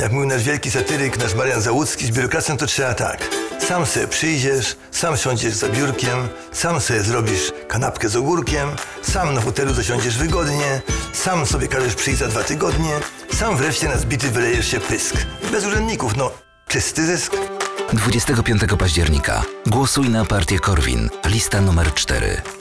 Jak mówił nasz wielki satyryk, nasz Marian Załucki, z biurokracją to trzeba tak. Sam sobie przyjdziesz, sam siądziesz za biurkiem, sam sobie zrobisz kanapkę z ogórkiem, sam na fotelu zasiądziesz wygodnie, sam sobie każesz przyjść za dwa tygodnie, sam wreszcie na zbity wylejesz się pysk. Bez urzędników, no, czysty zysk. 25 października. Głosuj na partię Korwin. Lista numer 4.